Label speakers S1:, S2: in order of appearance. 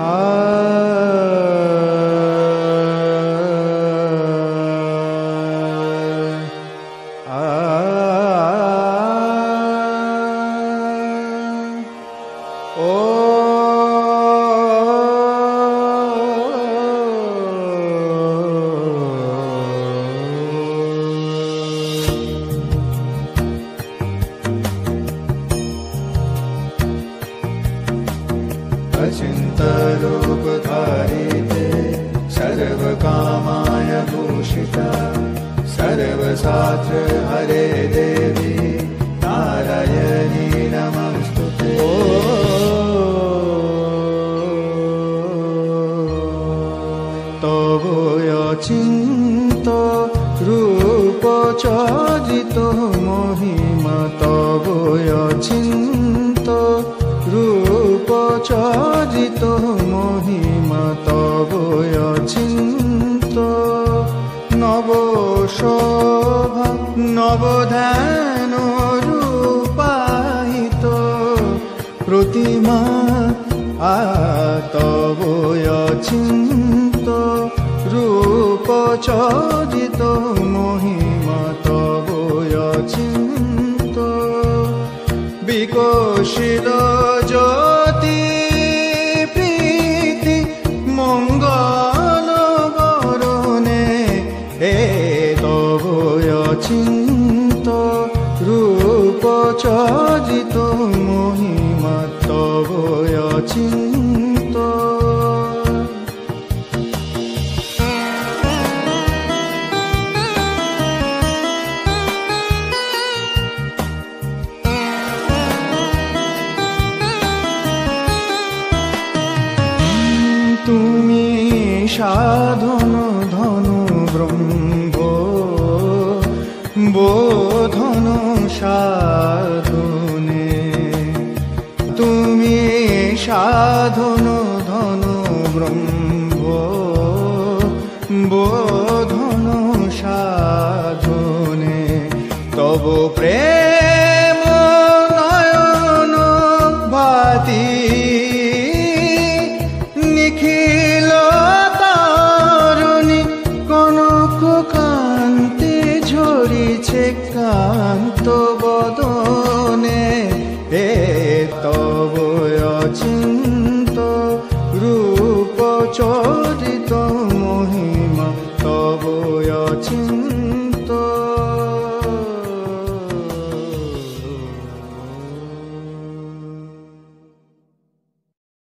S1: ah अचिन्तरूपधारिते सर्वकामाय भूषिता सर्वशास्त्र हरे देवी नारायणी नमस्तु ते তব অচিন্ত রূপ চরিত মহিমা তব অচিন্ত রূপ চরিত মহিমা তব অচিন্ত। নব শোভা নবধ্যান প্রতিমা আতব অচিন্ত। রূপ চরিত মহিমা তব অচিন্ত। বিকশিত জ্যোতি চরিত মহিমা তব অচিন্ত। তুমি সাধন সাধন ধন ব্রহ্ম, বোধন সাধনে। তব প্রেম নয়ন ভাতি নিখিল তারণী কনক কান্তি ঝরিছে কান্ত বদনে।